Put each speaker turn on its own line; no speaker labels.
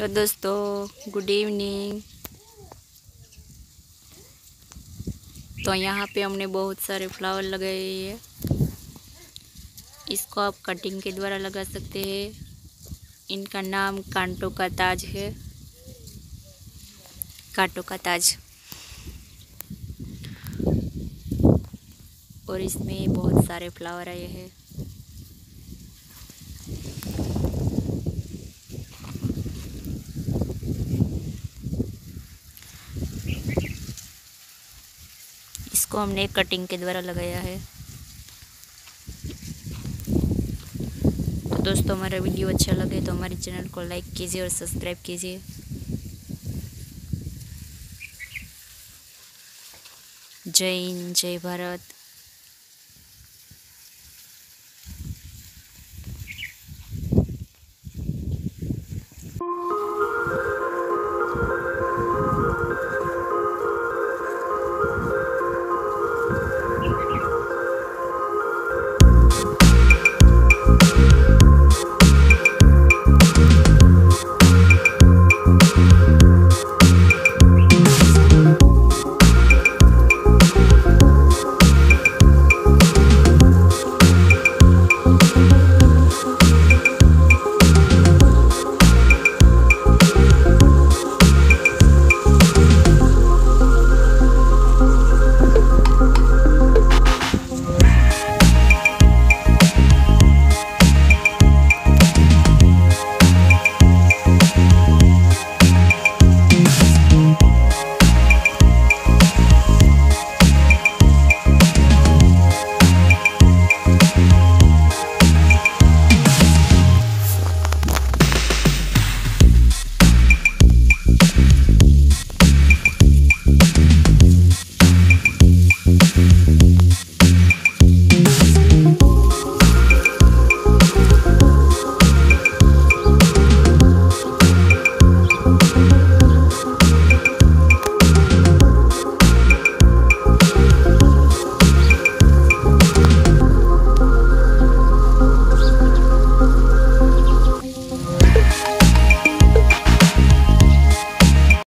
Hello दोस्तों good evening तो यहाँ पे हमने बहुत सारे फ्लावर लगाए हैं। इसको आप कटिंग के द्वारा लगा सकते हैं। इनका नाम कांटो का ताज है। कांटो का ताज। और इसमें बहुत सारे फ्लावर आए हैं। इसको हमने कटिंग के द्वारा लगाया है। तो दोस्तों, हमारा वीडियो अच्छा लगे तो हमारे चैनल को लाइक कीजिए और सब्सक्राइब कीजिए। जय हिंद, जय भारत।